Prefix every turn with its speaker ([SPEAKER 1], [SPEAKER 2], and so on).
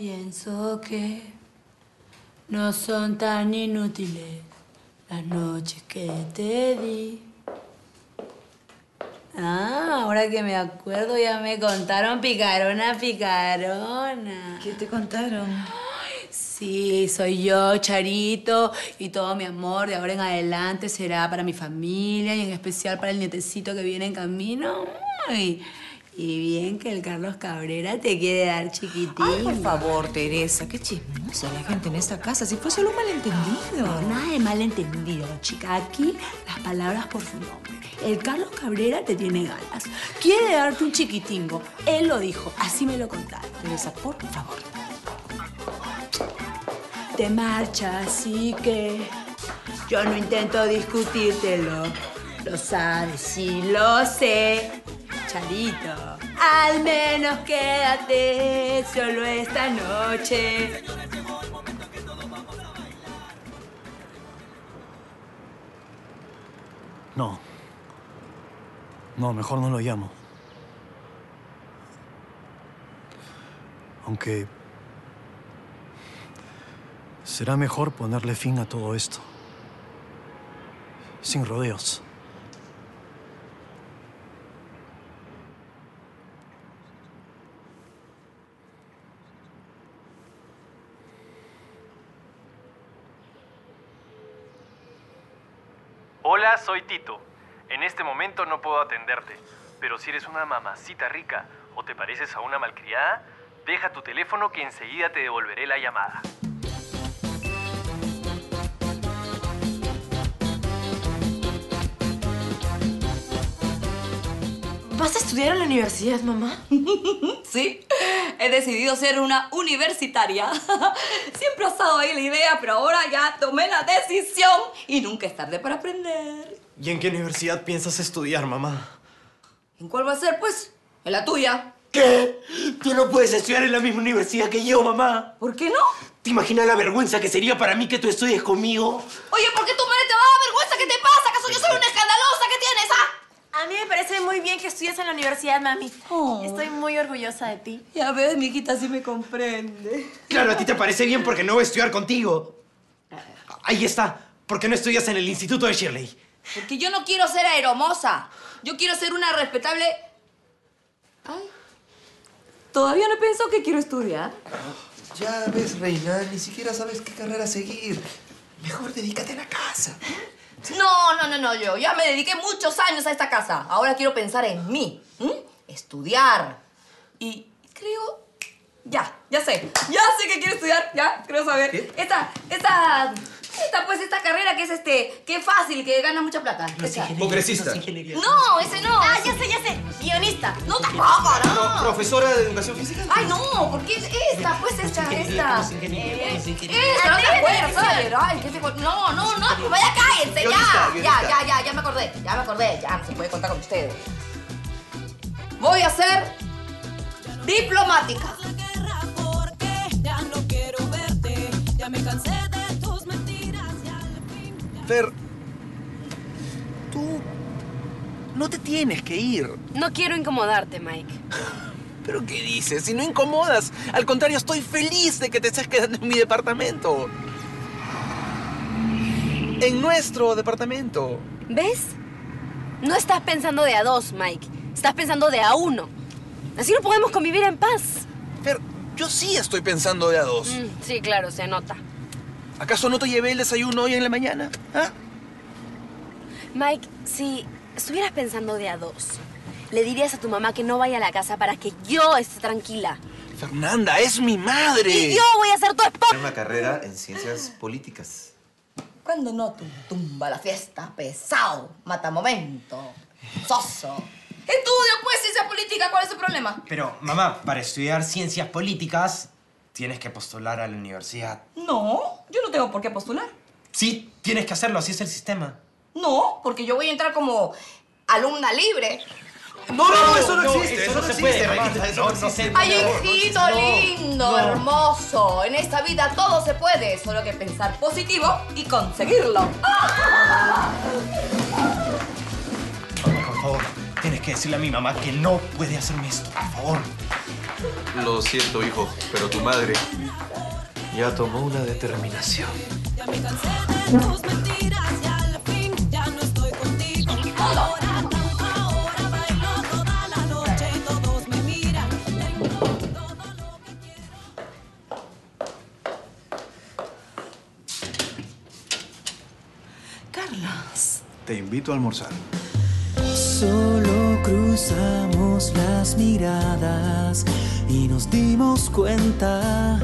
[SPEAKER 1] pienso que no son tan inútiles las noches que te di. Ah, ahora que me acuerdo ya me contaron picarona, picarona.
[SPEAKER 2] ¿Qué te contaron?
[SPEAKER 1] Sí, soy yo, Charito, y todo mi amor de ahora en adelante será para mi familia y en especial para el nietecito que viene en camino. Ay, y bien que el Carlos Cabrera te quiere dar chiquitín.
[SPEAKER 2] Ay, por favor, Teresa, qué chismosa la gente en esta casa. Si fue solo un malentendido.
[SPEAKER 1] No, nada de malentendido, chica. Aquí las palabras por su nombre. El Carlos Cabrera te tiene ganas. Quiere darte un chiquitingo. Él lo dijo, así me lo contaron.
[SPEAKER 2] Teresa, por favor.
[SPEAKER 1] Te marcha, así que yo no intento discutírtelo. Lo sabes, sí lo sé. Charito, al menos quédate solo esta noche.
[SPEAKER 3] No. No, mejor no lo llamo. Aunque... Será mejor ponerle fin a todo esto. Sin rodeos.
[SPEAKER 4] Hola, soy Tito. En este momento no puedo atenderte, pero si eres una mamacita rica o te pareces a una malcriada, deja tu teléfono que enseguida te devolveré la llamada.
[SPEAKER 2] ¿Vas a estudiar en la universidad, mamá?
[SPEAKER 5] Sí, he decidido ser una universitaria. Siempre ha estado ahí la idea, pero ahora ya tomé la decisión y nunca es tarde para aprender.
[SPEAKER 6] ¿Y en qué universidad piensas estudiar, mamá?
[SPEAKER 5] ¿En cuál va a ser, pues? En la tuya.
[SPEAKER 6] ¿Qué? Tú no puedes estudiar en la misma universidad que yo, mamá.
[SPEAKER 5] ¿Por qué no?
[SPEAKER 6] ¿Te imaginas la vergüenza que sería para mí que tú estudies conmigo?
[SPEAKER 5] Oye, ¿por qué tu madre te va a dar vergüenza? ¿Qué te pasa? ¿Acaso yo soy una escandalosa?
[SPEAKER 7] A mí me parece muy bien que estudies en la universidad, mami.
[SPEAKER 5] Oh.
[SPEAKER 7] Estoy muy orgullosa de ti.
[SPEAKER 5] Ya ves, mi hijita sí me comprende.
[SPEAKER 6] Claro, a ti te parece bien porque no voy a estudiar contigo. Ahí está. ¿Por qué no estudias en el Instituto de Shirley?
[SPEAKER 5] Porque yo no quiero ser aeromosa. Yo quiero ser una respetable... Ay. Todavía no he pensado que quiero estudiar.
[SPEAKER 8] Ya ves, reina, ni siquiera sabes qué carrera seguir. Mejor dedícate a la casa.
[SPEAKER 5] No, no, no, no, yo ya me dediqué muchos años a esta casa. Ahora quiero pensar en mí, ¿m? estudiar. Y creo... Ya, ya sé. Ya sé que quiero estudiar, ya, creo saber.
[SPEAKER 8] ¿Qué?
[SPEAKER 5] Esta, esta, esta, pues, esta carrera que es este, que fácil, que gana mucha plata.
[SPEAKER 8] Congresista.
[SPEAKER 5] No, ese no.
[SPEAKER 7] Ah, ya sé, ya sé. Guionista.
[SPEAKER 5] No, tampoco, no.
[SPEAKER 8] Profesora de educación física.
[SPEAKER 5] Ay, no, porque es esta, pues, esta, esta. Eh, esta, no te acuerdas, ¿sabes? Ay, ¿qué te... No, no, no, pues vaya, cállense, ya. Ya, ya, ya, ya me acordé, ya me acordé, ya no se puede contar con ustedes. Voy a ser diplomática.
[SPEAKER 8] Fer, tú no te tienes que ir.
[SPEAKER 7] No quiero incomodarte, Mike.
[SPEAKER 8] ¿Pero qué dices? Si no incomodas. Al contrario, estoy feliz de que te estés quedando en mi departamento. En nuestro departamento.
[SPEAKER 7] ¿Ves? No estás pensando de a dos, Mike. Estás pensando de a uno. Así no podemos convivir en paz.
[SPEAKER 8] Fer, yo sí estoy pensando de a dos.
[SPEAKER 7] Mm, sí, claro, se nota.
[SPEAKER 8] ¿Acaso no te llevé el desayuno hoy en la mañana? ¿Ah?
[SPEAKER 7] Mike, si estuvieras pensando de a dos, le dirías a tu mamá que no vaya a la casa para que yo esté tranquila.
[SPEAKER 8] Fernanda, es mi madre.
[SPEAKER 7] Y yo voy a ser tu esposa.
[SPEAKER 9] una carrera en ciencias políticas.
[SPEAKER 5] Cuando no tum- tumba la fiesta, pesado, mata momento, soso. Estudio, pues, ciencia política, ¿cuál es el problema?
[SPEAKER 6] Pero, mamá, para estudiar ciencias políticas tienes que postular a la universidad.
[SPEAKER 5] No, yo no tengo por qué postular.
[SPEAKER 6] Sí, tienes que hacerlo, así es el sistema.
[SPEAKER 5] No, porque yo voy a entrar como alumna libre.
[SPEAKER 8] No, no, no, eso no,
[SPEAKER 6] no,
[SPEAKER 8] existe.
[SPEAKER 6] eso
[SPEAKER 8] Eso
[SPEAKER 6] no se puede,
[SPEAKER 8] existe. Requita, Eso
[SPEAKER 6] No,
[SPEAKER 8] existe.
[SPEAKER 5] Ay, hijito lindo,
[SPEAKER 6] no.
[SPEAKER 5] hermoso. En esta vida todo se puede, solo hay que pensar positivo y conseguirlo.
[SPEAKER 6] Por favor, tienes que decirle a mi mamá que no puede hacerme esto, por favor.
[SPEAKER 10] Lo siento, hijo, pero tu madre ya tomó una determinación.
[SPEAKER 2] Carlos.
[SPEAKER 11] Te invito a almorzar.
[SPEAKER 12] Solo cruzamos las miradas y nos dimos cuenta